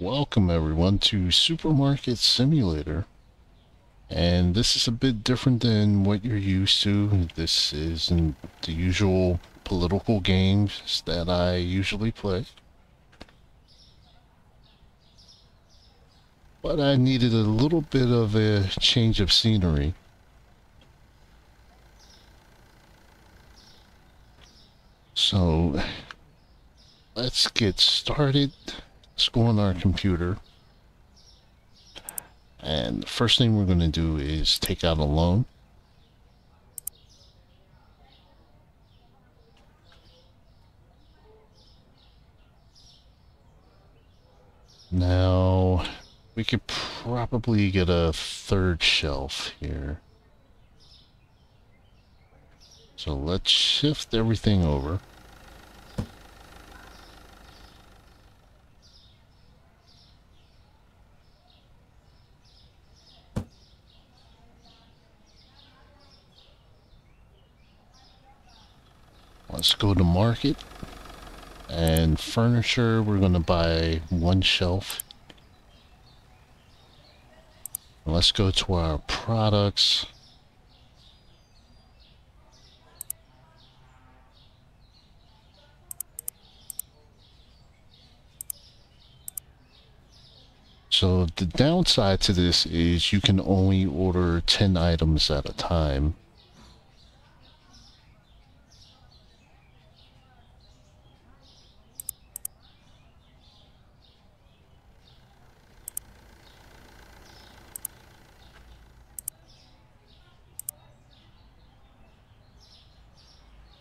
Welcome everyone to Supermarket Simulator. And this is a bit different than what you're used to. This isn't the usual political games that I usually play. But I needed a little bit of a change of scenery. So let's get started. Let's go on our computer. And the first thing we're going to do is take out a loan. Now, we could probably get a third shelf here. So let's shift everything over. Let's go to market. And furniture, we're going to buy one shelf. Let's go to our products. So the downside to this is you can only order 10 items at a time.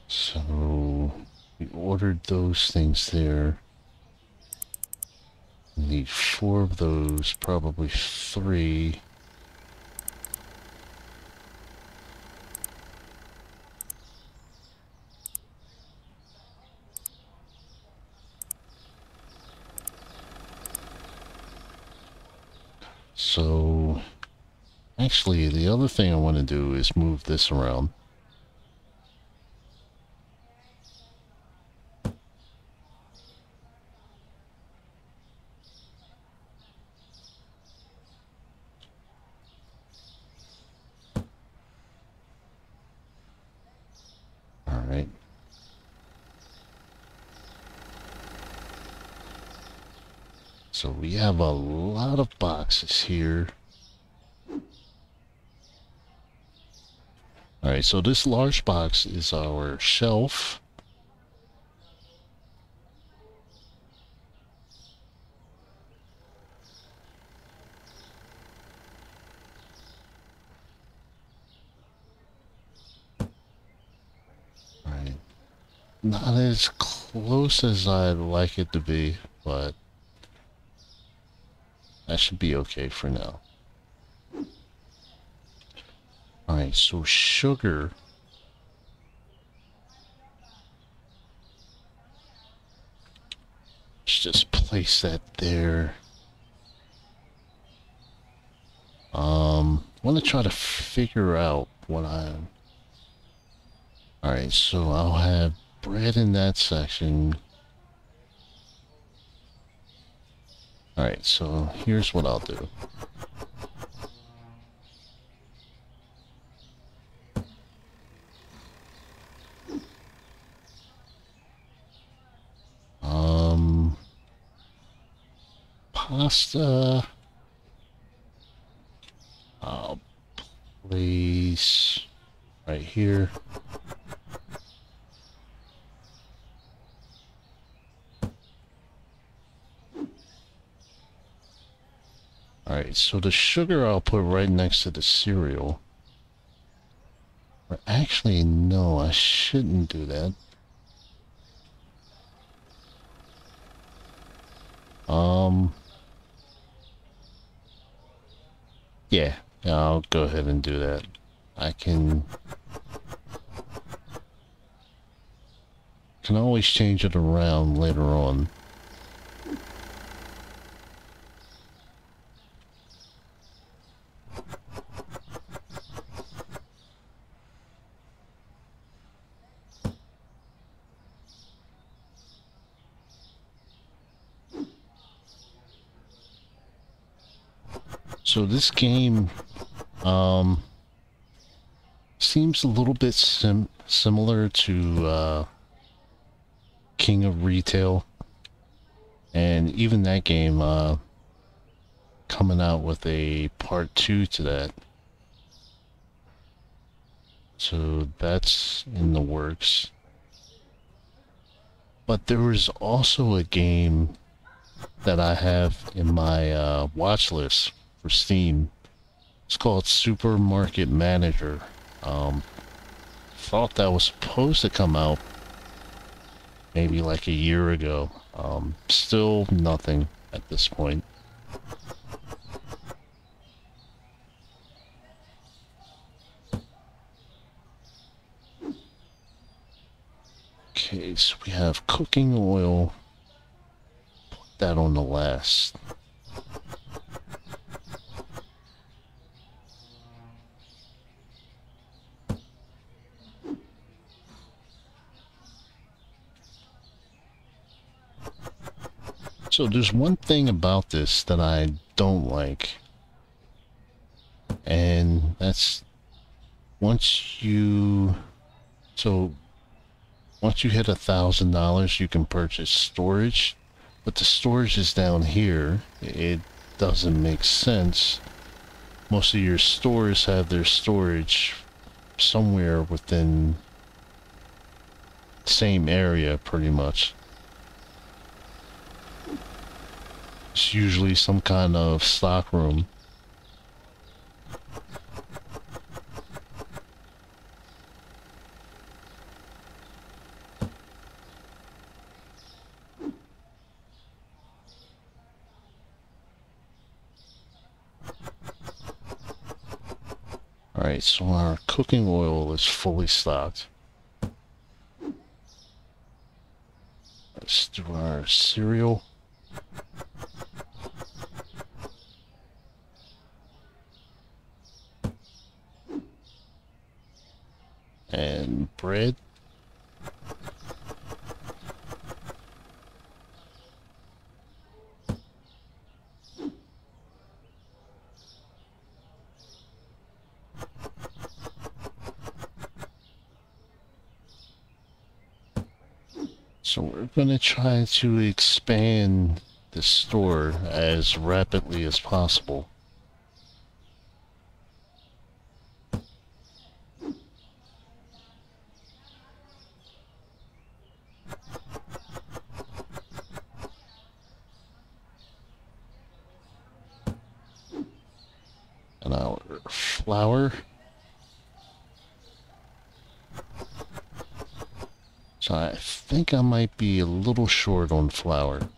So we ordered those things there. Need four of those, probably three. So, actually, the other thing I want to do is move this around. So we have a lot of boxes here. So this large box is our shelf. Alright. Not as close as I'd like it to be, but that should be okay for now. Alright, so sugar. Let's just place that there. Um, I want to try to figure out what I... Alright, so I'll have bread in that section. Alright, so here's what I'll do. Um, pasta. I'll place right here. Alright, so the sugar I'll put right next to the cereal. Or actually, no, I shouldn't do that. Um... Yeah, I'll go ahead and do that. I can... Can always change it around later on. So this game um, seems a little bit sim similar to uh, King of Retail. And even that game uh, coming out with a part two to that. So that's in the works. But there was also a game that I have in my uh, watch list for Steam. It's called Supermarket Manager. Um, thought that was supposed to come out maybe like a year ago. Um, still nothing at this point. Okay, so we have cooking oil. Put that on the last. So there's one thing about this that I don't like. And that's once you so once you hit a thousand dollars you can purchase storage. But the storage is down here. It doesn't make sense. Most of your stores have their storage somewhere within same area pretty much it's usually some kind of stock room Alright, so our cooking oil is fully stocked. Let's do our cereal. And bread. So we're going to try to expand the store as rapidly as possible. And our flour. So I think I might be a little short on flour.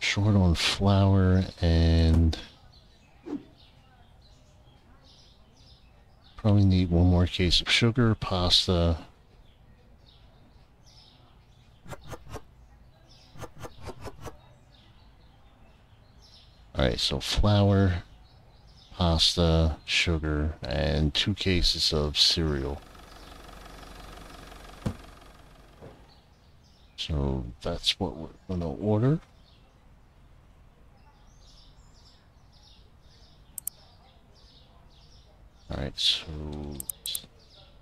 Short on flour and probably need one more case of sugar, pasta, So flour, pasta, sugar, and two cases of cereal. So that's what we're going to order. Alright, so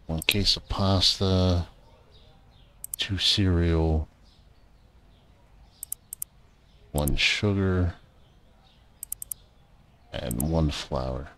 one case of pasta, two cereal, one sugar, and one flour.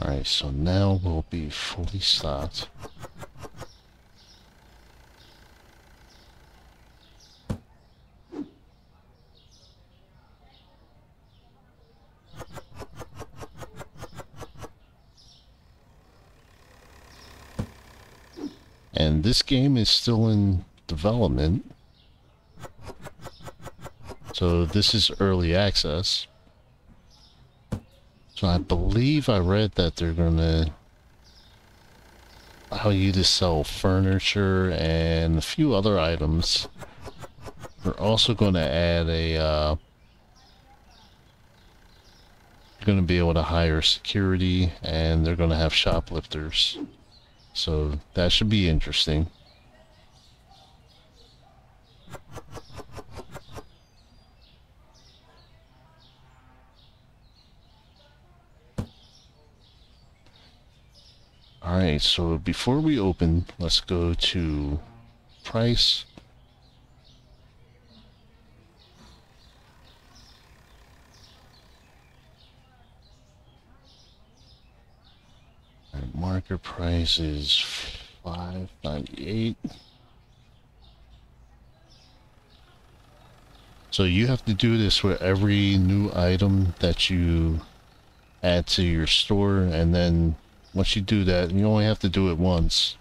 Alright, so now we'll be fully stocked. And this game is still in development. So this is early access. So I believe I read that they're going to allow you to sell furniture and a few other items. We're also going to add a, uh, going to be able to hire security and they're going to have shoplifters. So that should be interesting. Alright, so before we open, let's go to price. Marker price is 598 So you have to do this with every new item that you add to your store and then once you do that, you only have to do it once.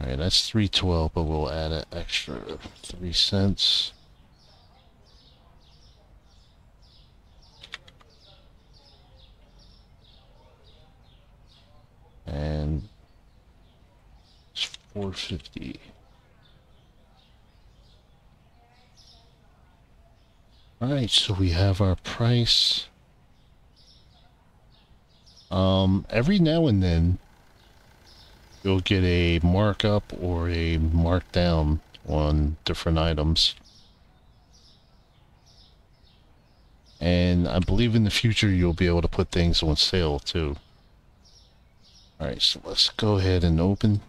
Alright, that's 312, but we'll add an extra 3 cents. And it's 450. Alright, so we have our price. Um, every now and then, you'll get a markup or a markdown on different items. And I believe in the future you'll be able to put things on sale too. Alright, so let's go ahead and open.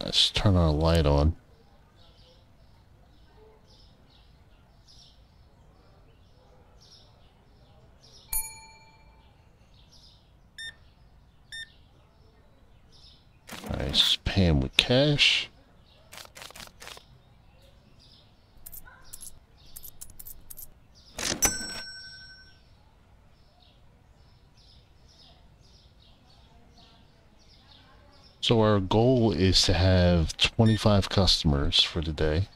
Let's turn our light on. Pay him with cash. So our goal is to have 25 customers for the day.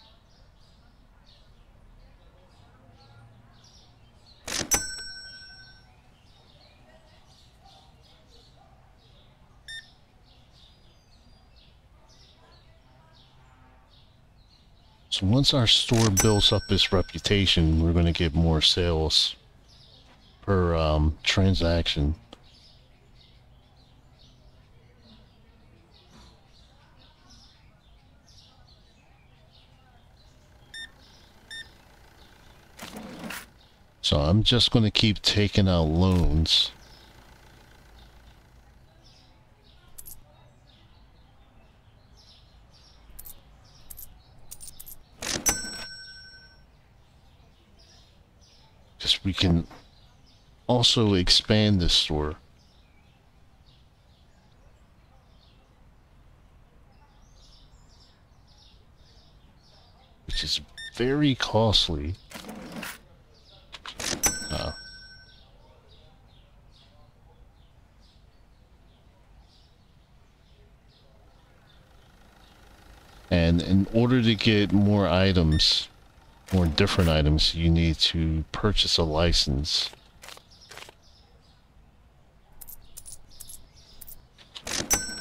So once our store builds up its reputation, we're going to get more sales per um, transaction. So I'm just going to keep taking out loans. Because we can also expand this store. Which is very costly. Uh, and in order to get more items, more different items, you need to purchase a license.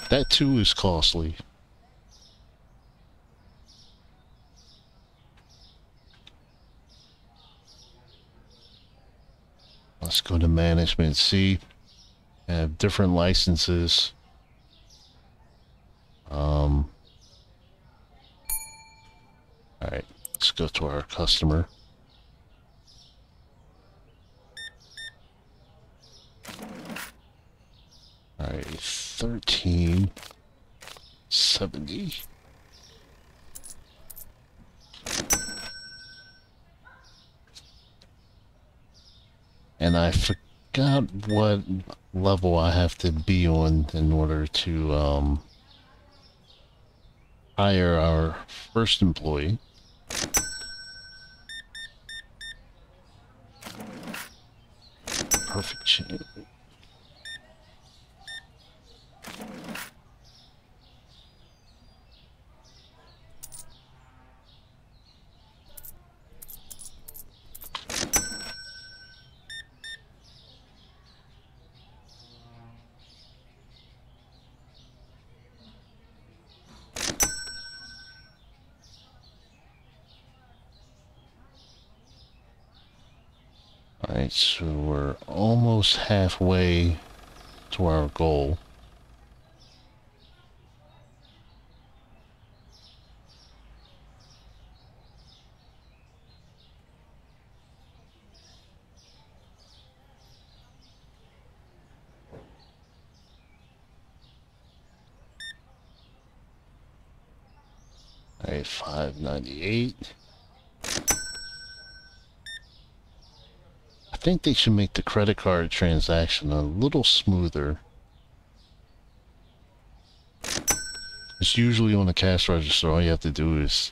That too is costly. Let's go to management. See, have different licenses. Um, all right. To our customer. All right, 1370. And I forgot what level I have to be on in order to um, hire our first employee. Perfect Alright, so we're almost halfway to our goal. Alright, 598. I think they should make the credit card transaction a little smoother. It's usually on the cash register, all you have to do is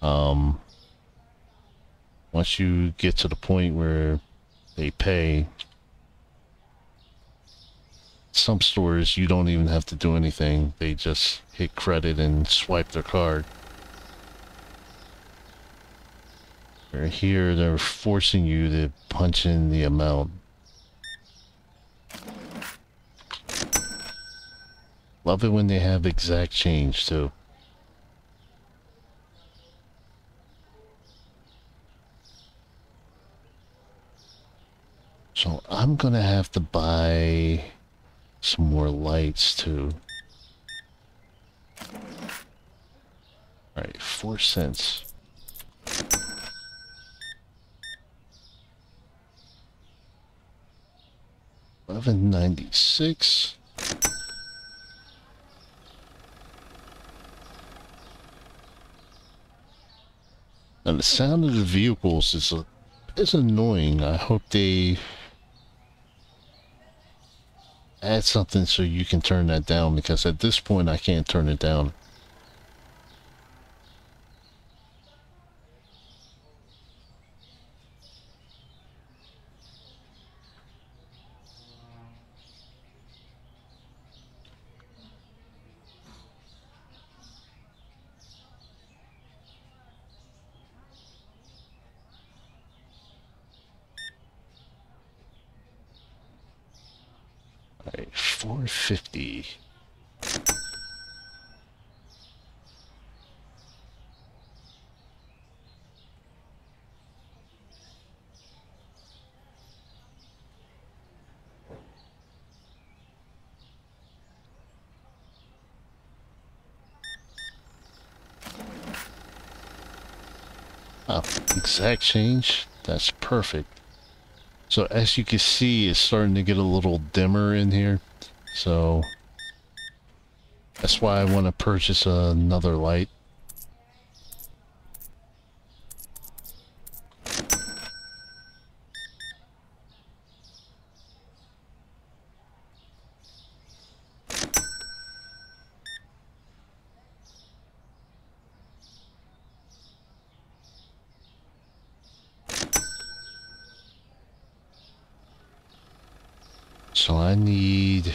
um once you get to the point where they pay some stores you don't even have to do anything. They just hit credit and swipe their card. Where here they're forcing you to punch in the amount. Love it when they have exact change too. So I'm gonna have to buy some more lights too. Alright, four cents. Eleven ninety six. And the sound of the vehicles is a, is annoying. I hope they add something so you can turn that down because at this point I can't turn it down. Alright, 450. Oh, exact change. That's perfect. So as you can see, it's starting to get a little dimmer in here. So that's why I want to purchase another light. So I need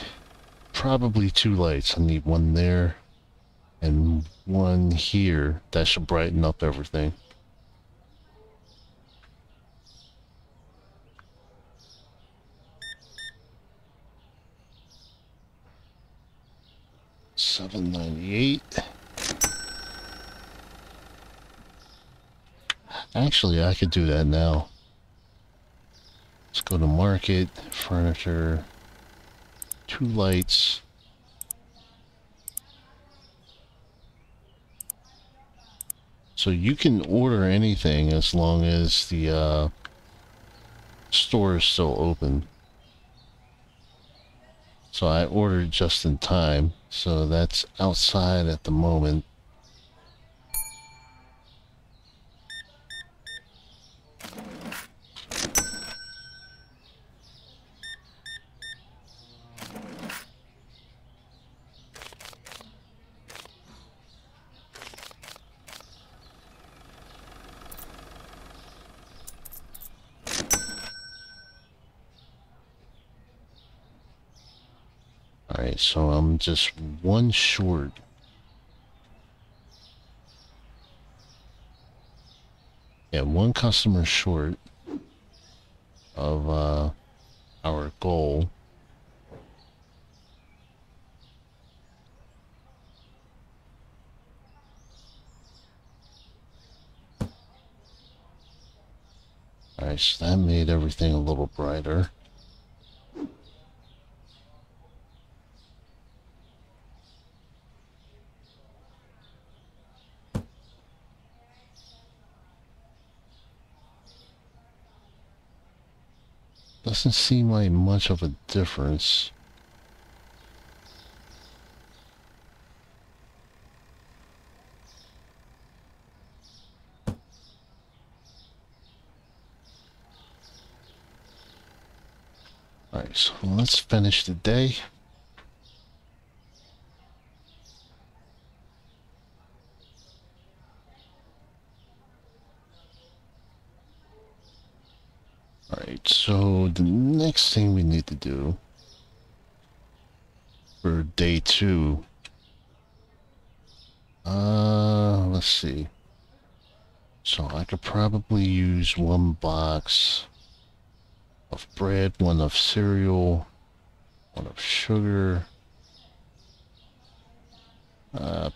probably two lights. I need one there and one here. That should brighten up everything. Seven ninety eight. Actually, I could do that now. Let's go to market, furniture, two lights. So you can order anything as long as the uh, store is still open. So I ordered just in time, so that's outside at the moment. Alright, so I'm just one short. Yeah, one customer short of uh, our goal. Alright, so that made everything a little brighter. Doesn't seem like much of a difference. Alright, so let's finish the day. Alright, so the next thing we need to do for day two, uh, let's see. So I could probably use one box of bread, one of cereal, one of sugar, uh,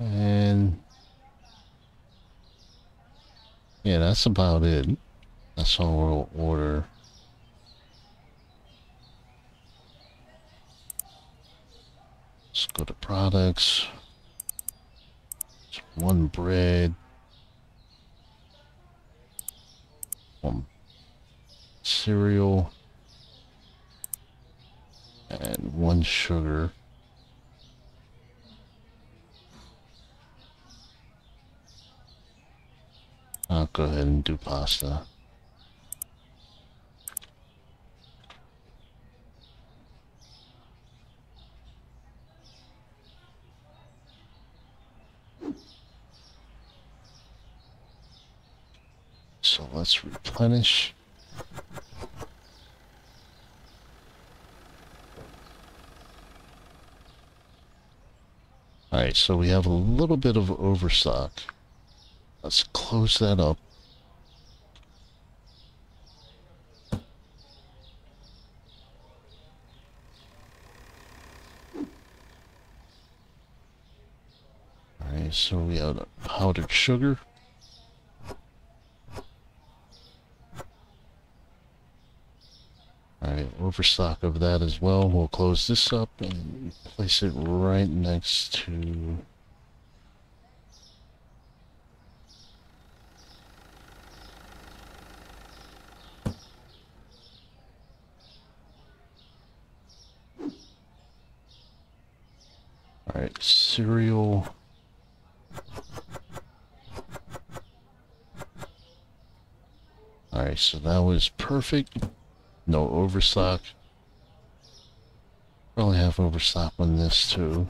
and yeah, that's about it. That's all we'll order. Let's go to products. one bread. One cereal. And one sugar. I'll go ahead and do pasta. So let's replenish. Alright, so we have a little bit of overstock. Let's close that up. Alright, so we have powdered sugar. Alright, overstock of that as well. We'll close this up and place it right next to... Alright, cereal... Alright, so that was perfect. No overstock. Probably have overstock on this too.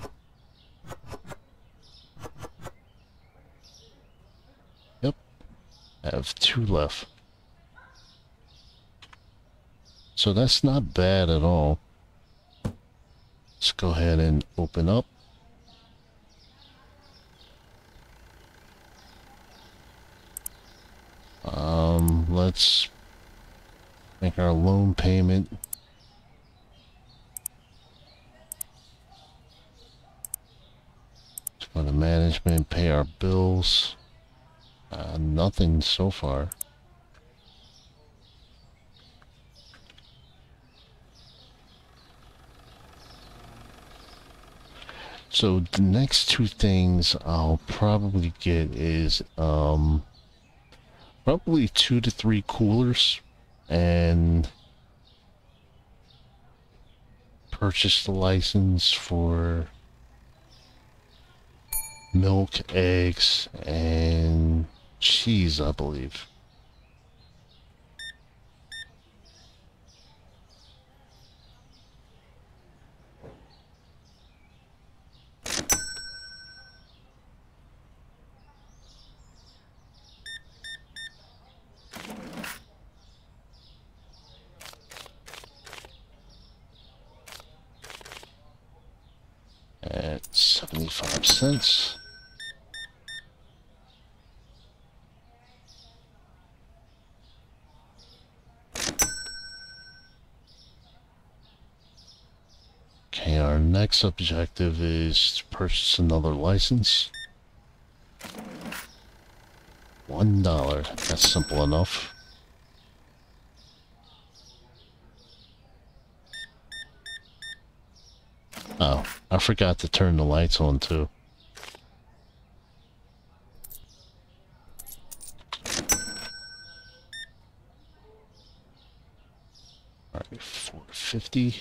Yep. I have two left. So that's not bad at all. Let's go ahead and open up. Um, let's Make our loan payment. For the management, pay our bills. Uh, nothing so far. So the next two things I'll probably get is um, probably two to three coolers and purchase the license for milk, eggs, and cheese, I believe. at 75 cents. Okay, our next objective is to purchase another license. One dollar. That's simple enough. Oh, I forgot to turn the lights on too. Alright, 450.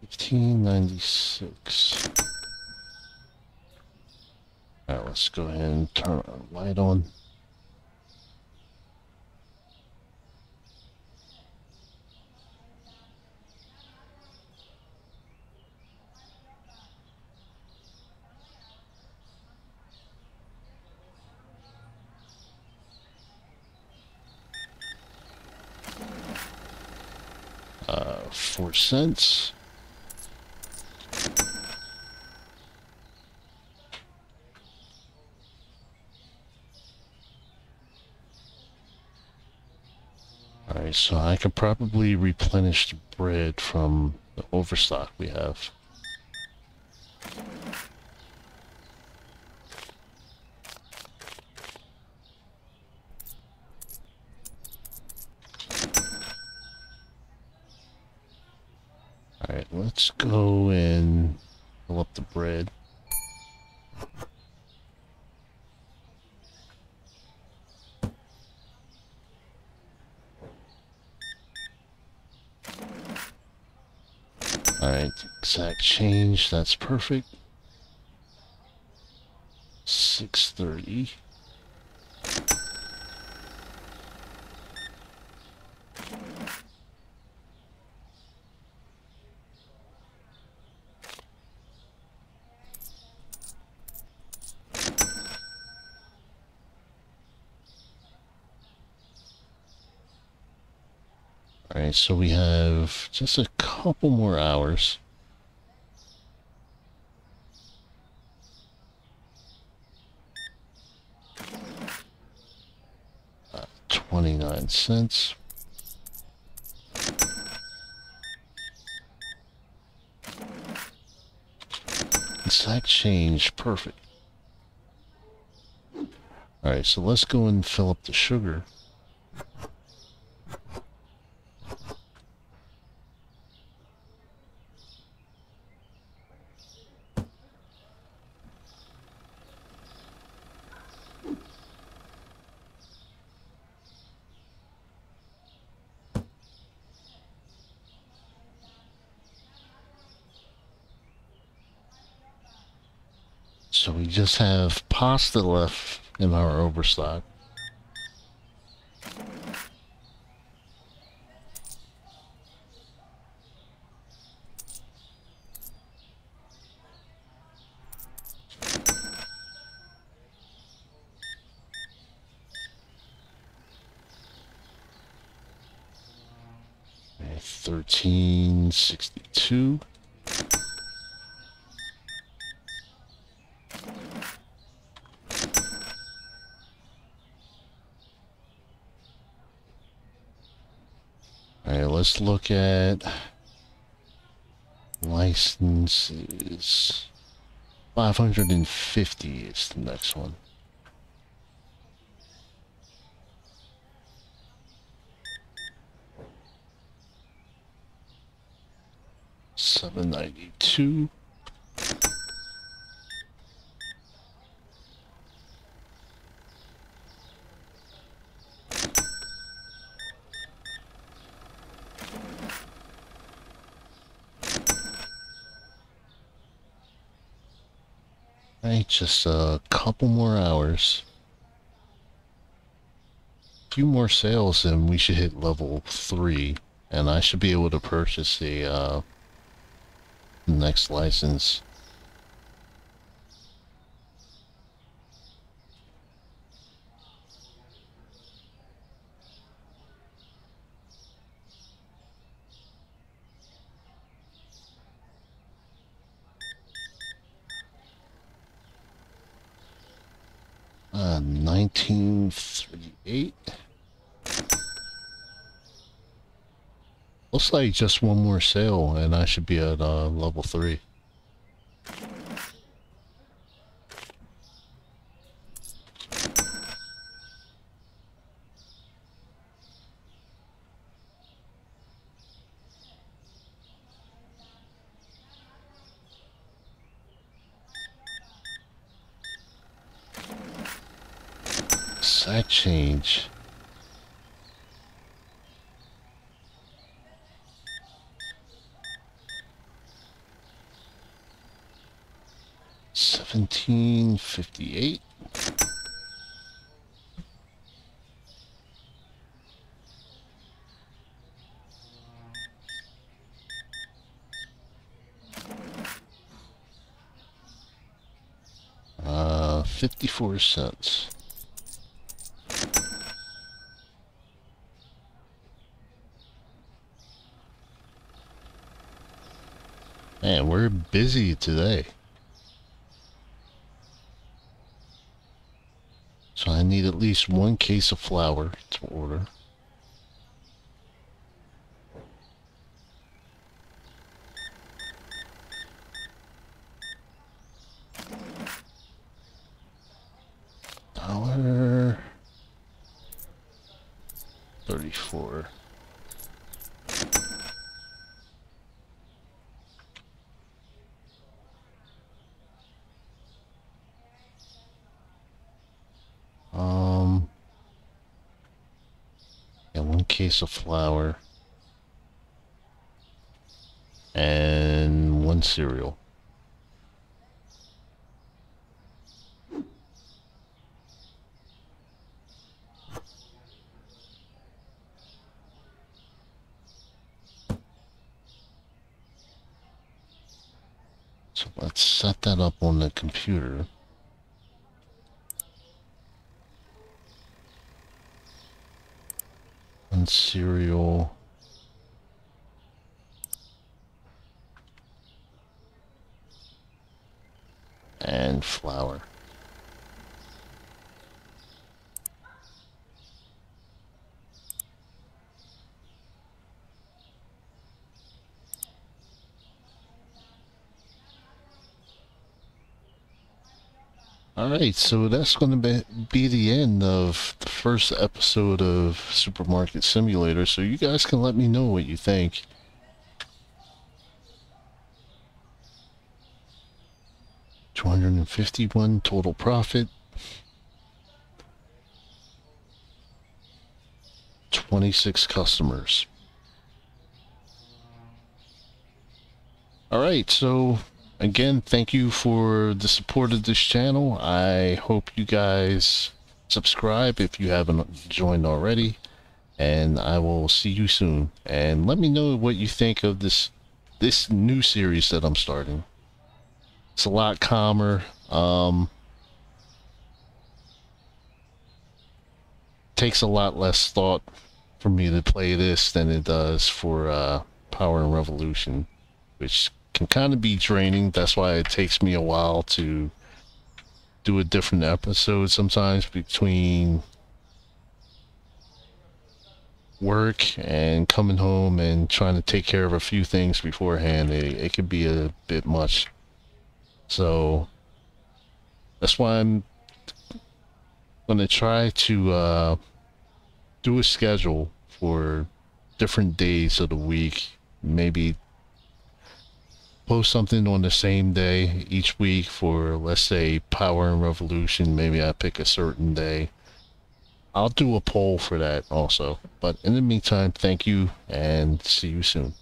Fifteen ninety six. Alright, let's go ahead and turn our light on. Uh, four cents. Alright, so I could probably replenish the bread from the overstock we have. Alright, let's go and fill up the bread. Alright, exact change, that's perfect. 630. Alright, so we have just a couple more hours. Uh, 29 cents. Exact change, perfect. Alright, so let's go and fill up the sugar. So we just have pasta left in our overstock. Thirteen sixty two. Alright, let's at licenses. 550 is the next one. Seven ninety two. Right, just a couple more hours. A few more sales and we should hit level 3. And I should be able to purchase the uh, next license. Looks like just one more sale and I should be at uh, level 3. Change? Seventeen fifty eight. Uh, 54 cents. Man, we're busy today. I need at least one case of flour to order. Dollar thirty-four. Um, case of flour. And one cereal. So let's set that up on the computer. And cereal. And flour. Alright, so that's going to be, be the end of the first episode of Supermarket Simulator, so you guys can let me know what you think. Two hundred and fifty-one total profit. Twenty-six customers. Alright, so again, thank you for the support of this channel. I hope you guys subscribe if you haven't joined already. And I will see you soon. And let me know what you think of this this new series that I'm starting. It's a lot calmer. Um, takes a lot less thought for me to play this than it does for uh, Power and Revolution, which can kind of be draining. That's why it takes me a while to do a different episode sometimes between work and coming home and trying to take care of a few things beforehand. It, it could be a bit much. So that's why I'm going to try to uh, do a schedule for different days of the week. Maybe post something on the same day each week for let's say power and revolution maybe i pick a certain day. I'll do a poll for that also. But in the meantime thank you and see you soon